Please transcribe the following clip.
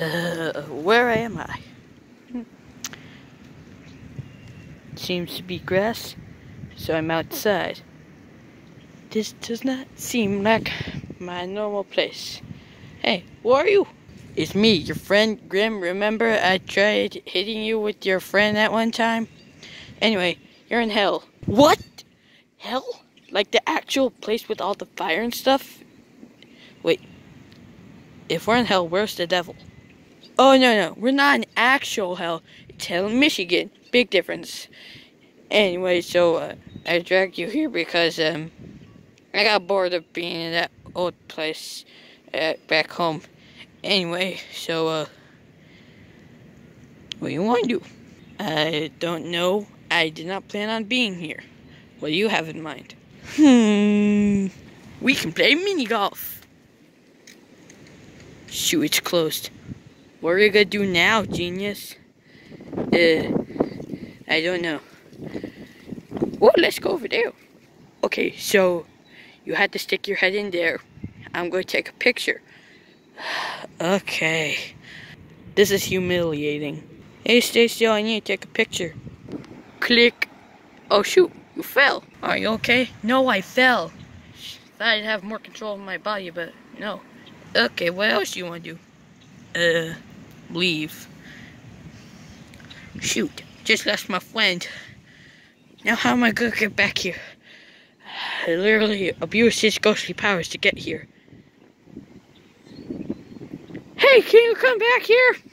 Uh, where am I? Seems to be grass, so I'm outside. This does not seem like my normal place. Hey, who are you? It's me, your friend Grim. Remember I tried hitting you with your friend at one time? Anyway, you're in hell. What? Hell? Like the actual place with all the fire and stuff? Wait. If we're in hell, where's the devil? Oh, no, no. We're not in actual hell. It's hell in Michigan. Big difference. Anyway, so uh, I dragged you here because um, I got bored of being in that old place uh, back home. Anyway, so uh, what do you want to do? I don't know. I did not plan on being here. What do you have in mind? Hmm. We can play mini golf. Shoot, it's closed. What are you gonna do now, genius? Uh, I don't know. Well, let's go over there. Okay, so you had to stick your head in there. I'm going to take a picture. okay. This is humiliating. Hey, stay still. I need to take a picture. Click. Oh, shoot. You fell. Are you okay? No, I fell. Thought I'd have more control of my body, but no. Okay, what else do you want to do? Uh, leave. Shoot. Just lost my friend. Now how am I gonna get back here? I literally abused his ghostly powers to get here. Hey, can you come back here?